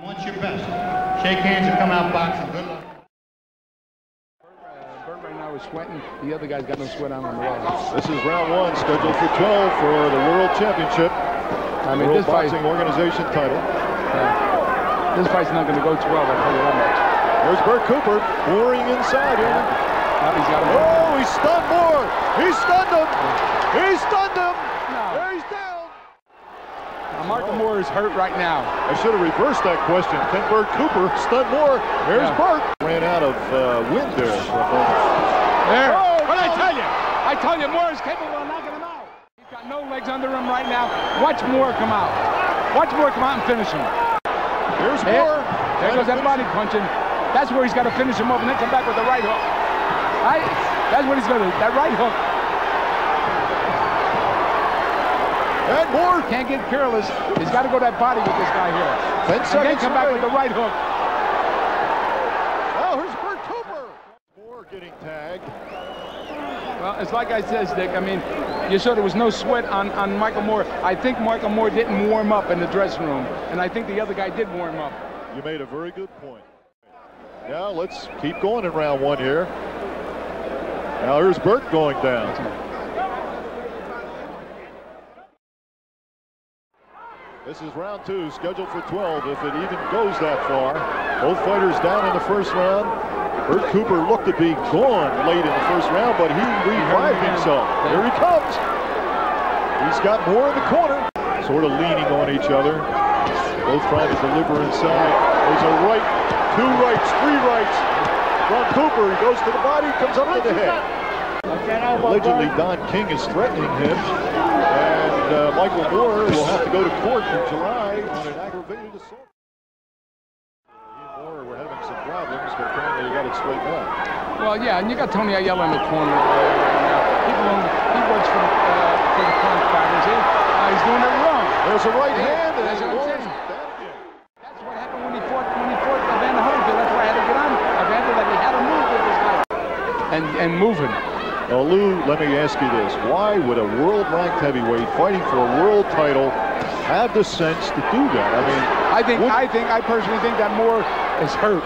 What's your best? Shake hands and come out boxing. Good luck. Uh, Bert right now is sweating. The other guy's got no sweat on on the way. This is round one, scheduled for 12 for the World Championship. I mean, World this fight, Boxing Organization title. yeah. this fight's not going to go 12. I'll tell you that much. There's Bert Cooper pouring inside here. Now he's got him. Oh, he stunned Moorer. He stunned him. He stunned him. No. There he's down. Marco Moorer is hurt right now. I should have reversed that question. Can Bert Cooper stun Moorer? There's Yeah. Bert. Ran out of uh, wind there for a moment. There. Oh, what I tell you? I told you Moorer is capable of knocking him out. He's got no legs under him right now. Watch Moorer come out. Watch Moorer come out and finish him. Here's There, Moorer. there goes that body punching. That's where he's got to finish him off and then come back with the right hook. Right? That's what he's going to do. That right hook. And Moorer. Can't get careless. He's got to go that body with this guy here. Ten And then come back with the right hook. Oh, here's Bert Cooper. Moorer getting tagged. Well, it's like I said, Dick. I mean, you saw there was no sweat on, on Michael Moorer. I think Michael Moorer didn't warm up in the dressing room, and I think the other guy did warm up. You made a very good point. Now let's keep going in round one here. Now here's Bert going down. This is round two, scheduled for 12 if it even goes that far. Both fighters down in the first round. Bert Cooper looked to be gone late in the first round, but he revived himself. Here he comes. He's got more in the corner, sort of leaning on each other. Both trying to deliver inside. There's a right, two rights, three rights from Cooper. He goes to the body, comes up the head. Allegedly, Don King is threatening him. And uh, Michael Moorer will have to go to court in July on an aggravated assault. He and Moorer were having some problems, but apparently he got it straightened out. Well, yeah, and you got Tony Ayala in the corner right now. He, belongs, he works for, uh, for the Kronk Fighters. He, uh, he's doing it wrong. There's a right Yeah, hand, and that's he what I'm saying. That's what happened when he fought when he fought Evander Holyfield. That's why I had to get on Evander that he had to move with this guy. And and moving. Now, Lou, let me ask you this. Why would a world-ranked heavyweight fighting for a world title have the sense to do that? I mean, I think I think I personally think that Moorer is hurt.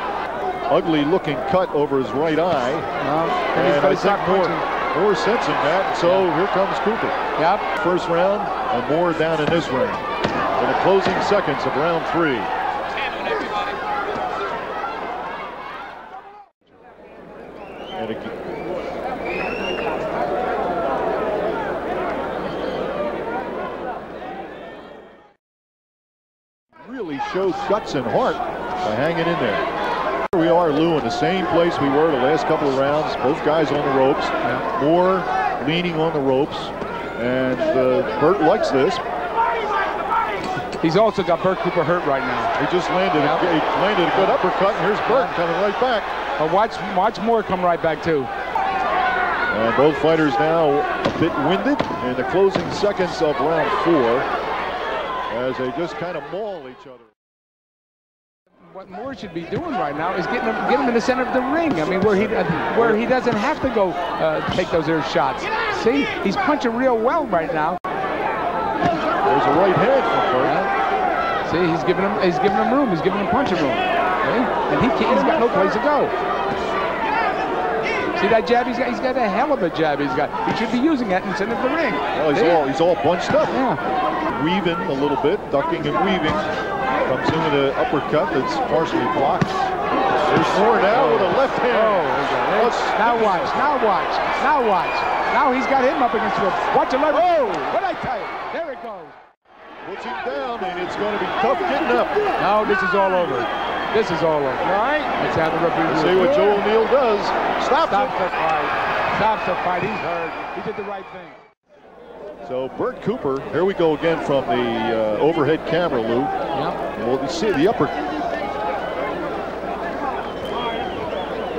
ugly-looking cut over his right eye. Um, and And I think Moorer. Moorer sensing that, so here comes Cooper. Yep. First round, and Moorer down in this round. In the closing seconds of round three. And again, really showed guts and heart by hanging in there. Here we are, Lou, in the same place we were the last couple of rounds. Both guys on the ropes. Moorer leaning on the ropes. And uh, Bert likes this. He's also got Bert Cooper hurt right now. He just landed, Yep. a, he landed a good uppercut, and here's Bert coming right back. But watch watch Moorer come right back too. And both fighters now a bit winded in the closing seconds of round four as they just kind of maul each other. What Moorer should be doing right now is getting him, get him in the center of the ring. I mean, where he where he doesn't have to go uh, take those air shots. See, he's punching real well right now. There's a right hand from Bert. See, he's giving him he's giving him room. He's giving him punching room. See? And he can't, he's got no place to go. See that jab? He's got he's got a hell of a jab. He's got. He should be using that instead of the ring. Well, he's all he's all bunched up, Yeah. weaving a little bit, ducking and weaving. Comes in with an uppercut that's partially blocked. There's Moorer now with a left Oh, hand. go. Now watch. Now watch. Now watch. Now he's got him up against the. Watch him. Oh, what I tell you? There it goes. Puts him down, and it's going to be tough getting up. Now this is all over. This is all over. All right. Let's have the referee. Let's see what Joe O'Neill does. Stops Stops it. the fight. Stops the fight. He's hurt. He did the right thing. So Bert Cooper, here we go again from the uh, overhead camera, Lou. Yep. Well, you see the upper.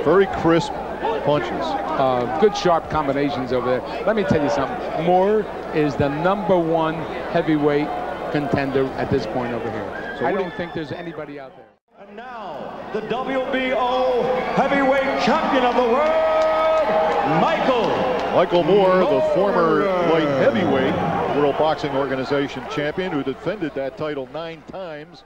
Very crisp punches. Uh, good sharp combinations over there. Let me tell you something. Moorer is the number one heavyweight contender at this point over here. So I what do don't you- think there's anybody out there. And now, the WBO heavyweight champion of the world, Michael. Michael Moorer, the former light heavyweight World Boxing Organization champion who defended that title nine times